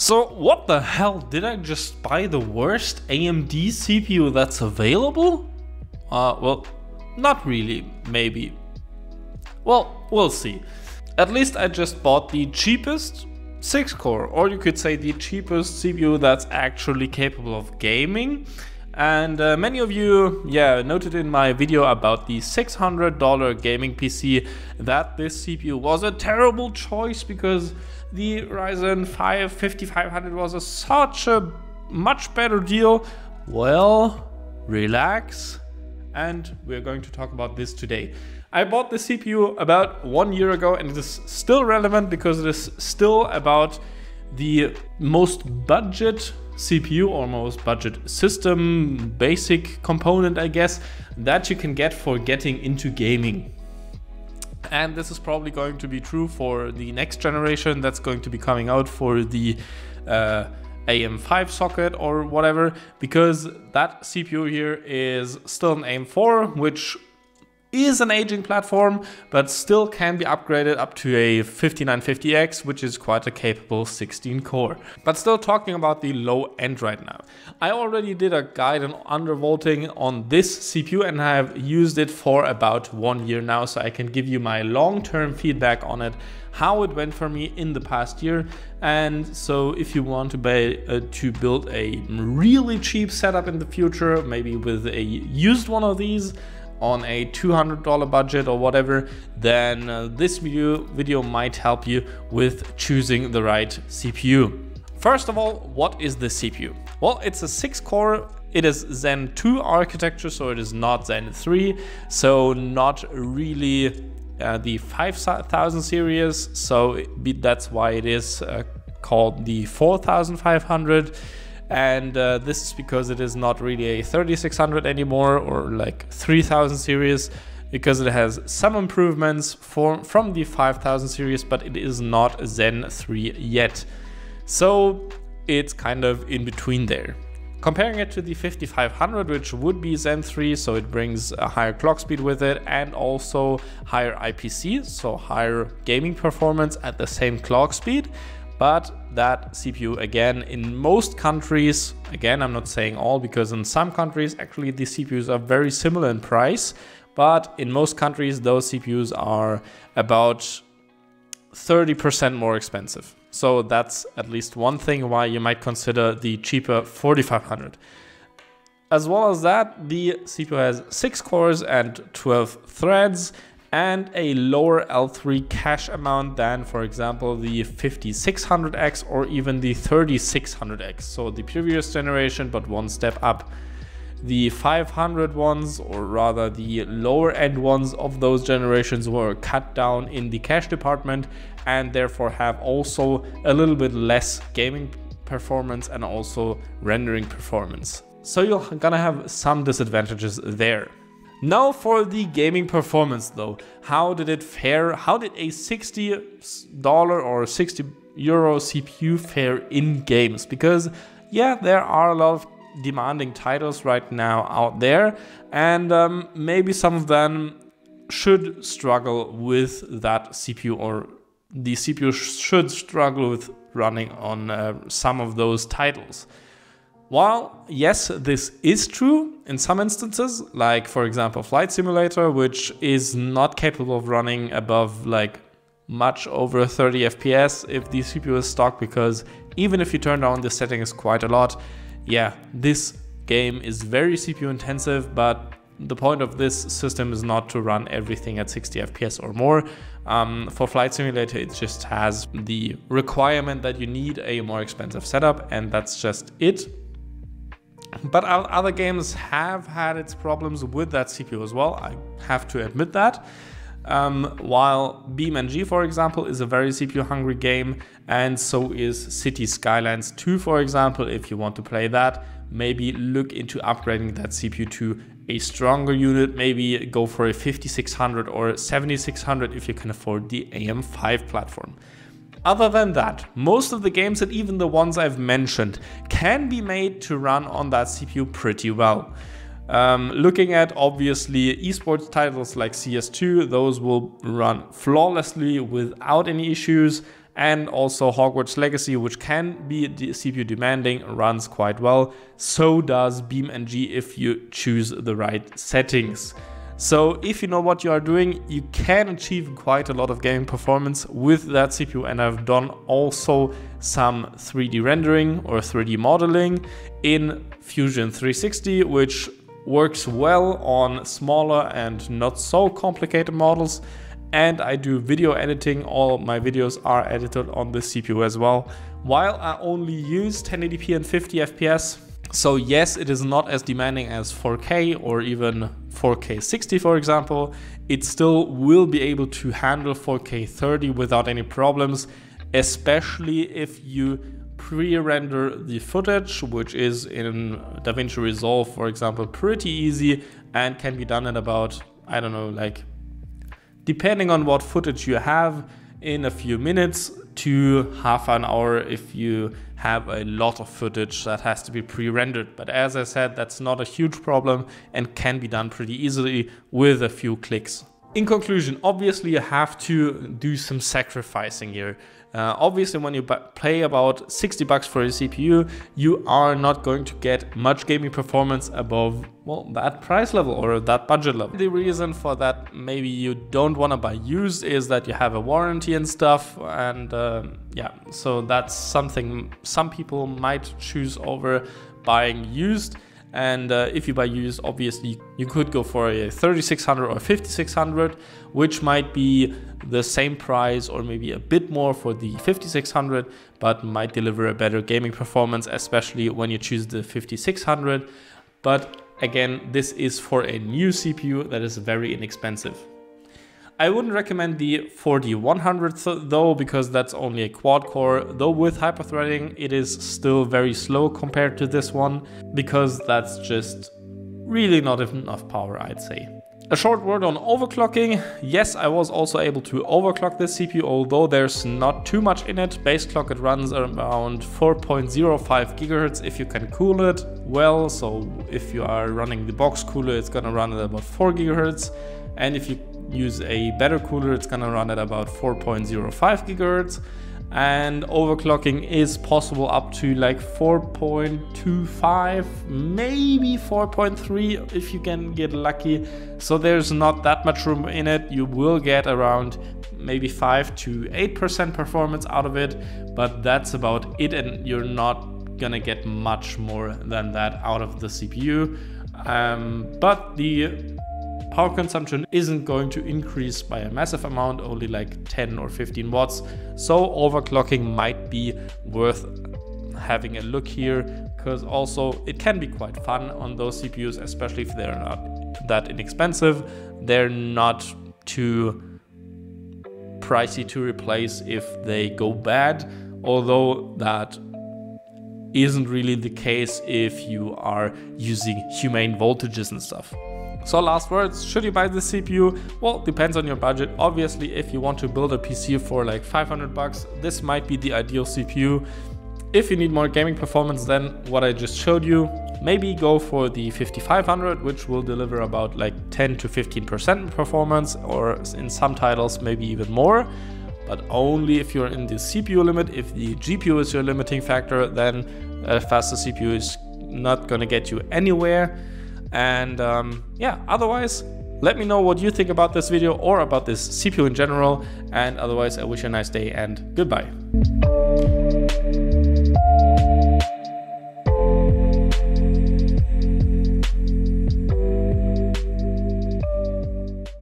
So what the hell, did I just buy the worst AMD CPU that's available? Uh, well, not really, maybe. Well, we'll see. At least I just bought the cheapest 6 core, or you could say the cheapest CPU that's actually capable of gaming. And uh, many of you, yeah, noted in my video about the $600 gaming PC that this CPU was a terrible choice because the Ryzen 5 5500 was a, such a much better deal. Well, relax, and we're going to talk about this today. I bought the CPU about one year ago and it is still relevant because it is still about the most budget CPU or most budget system basic component, I guess, that you can get for getting into gaming. And this is probably going to be true for the next generation that's going to be coming out for the uh, AM5 socket or whatever, because that CPU here is still an AM4, which is an aging platform, but still can be upgraded up to a 5950X, which is quite a capable 16 core. But still talking about the low end right now. I already did a guide on undervolting on this CPU and I have used it for about one year now, so I can give you my long-term feedback on it, how it went for me in the past year. And so if you want to, buy, uh, to build a really cheap setup in the future, maybe with a used one of these, on a $200 budget or whatever, then uh, this video, video might help you with choosing the right CPU. First of all, what is the CPU? Well, it's a 6 core it is Zen 2 architecture, so it is not Zen 3, so not really uh, the 5000 series, so that's why it is uh, called the 4500 and uh, this is because it is not really a 3600 anymore or like 3000 series because it has some improvements for, from the 5000 series but it is not Zen 3 yet. So it's kind of in between there. Comparing it to the 5500 which would be Zen 3 so it brings a higher clock speed with it and also higher IPC so higher gaming performance at the same clock speed. But that CPU again in most countries, again I'm not saying all because in some countries actually the CPUs are very similar in price, but in most countries those CPUs are about 30% more expensive. So that's at least one thing why you might consider the cheaper 4500. As well as that, the CPU has 6 cores and 12 threads and a lower L3 cache amount than, for example, the 5600X or even the 3600X. So the previous generation, but one step up. The 500 ones, or rather the lower end ones of those generations were cut down in the cache department and therefore have also a little bit less gaming performance and also rendering performance. So you're gonna have some disadvantages there. Now for the gaming performance though, how did it fare? How did a $60 or 60 euro CPU fare in games? Because yeah, there are a lot of demanding titles right now out there and um, maybe some of them should struggle with that CPU or the CPU should struggle with running on uh, some of those titles. While, yes, this is true in some instances, like for example Flight Simulator, which is not capable of running above like much over 30 FPS if the CPU is stock, because even if you turn down the settings quite a lot, yeah, this game is very CPU intensive, but the point of this system is not to run everything at 60 FPS or more. Um, for Flight Simulator, it just has the requirement that you need a more expensive setup, and that's just it. But other games have had its problems with that CPU as well, I have to admit that. Um, while BeamNG, for example, is a very CPU hungry game, and so is City Skylines 2, for example. If you want to play that, maybe look into upgrading that CPU to a stronger unit, maybe go for a 5600 or 7600 if you can afford the AM5 platform. Other than that, most of the games and even the ones I've mentioned can be made to run on that CPU pretty well. Um, looking at obviously esports titles like CS2, those will run flawlessly without any issues. and also Hogwarts Legacy, which can be CPU demanding, runs quite well. So does BeamNG if you choose the right settings. So if you know what you are doing, you can achieve quite a lot of gaming performance with that CPU and I've done also some 3D rendering or 3D modeling in Fusion 360, which works well on smaller and not so complicated models. And I do video editing, all my videos are edited on the CPU as well. While I only use 1080p and 50 FPS, so yes, it is not as demanding as 4K or even 4K 60 for example, it still will be able to handle 4K 30 without any problems, especially if you pre-render the footage, which is in DaVinci Resolve, for example, pretty easy and can be done in about, I don't know, like, depending on what footage you have, in a few minutes to half an hour if you have a lot of footage that has to be pre-rendered. But as I said, that's not a huge problem and can be done pretty easily with a few clicks. In conclusion, obviously you have to do some sacrificing here. Uh, obviously, when you pay about 60 bucks for a CPU, you are not going to get much gaming performance above well that price level or that budget level. The reason for that maybe you don't want to buy used is that you have a warranty and stuff, and uh, yeah, so that's something some people might choose over buying used. And uh, if you buy used, obviously you could go for a 3600 or 5600, which might be the same price or maybe a bit more for the 5600, but might deliver a better gaming performance, especially when you choose the 5600. But again, this is for a new CPU that is very inexpensive. I wouldn't recommend the 4100 though, because that's only a quad core, though with hyperthreading it is still very slow compared to this one, because that's just really not enough power I'd say. A short word on overclocking. Yes, I was also able to overclock this CPU, although there's not too much in it. Base clock it runs around 4.05 GHz if you can cool it well. So if you are running the box cooler, it's gonna run at about 4 GHz. And if you use a better cooler, it's gonna run at about 4.05 gigahertz. and overclocking is possible up to like 4.25 maybe 4.3 if you can get lucky. So there's not that much room in it. You will get around maybe 5 to 8 percent performance out of it but that's about it and you're not gonna get much more than that out of the CPU um, but the power consumption isn't going to increase by a massive amount, only like 10 or 15 watts. So overclocking might be worth having a look here because also it can be quite fun on those CPUs, especially if they're not that inexpensive. They're not too pricey to replace if they go bad, although that isn't really the case if you are using humane voltages and stuff. So last words, should you buy the CPU? Well, depends on your budget. Obviously, if you want to build a PC for like 500 bucks, this might be the ideal CPU. If you need more gaming performance than what I just showed you, maybe go for the 5500, which will deliver about like 10 to 15% performance, or in some titles, maybe even more. But only if you're in the CPU limit. If the GPU is your limiting factor, then a faster CPU is not gonna get you anywhere. And um, yeah, otherwise, let me know what you think about this video or about this CPU in general. And otherwise, I wish you a nice day and goodbye.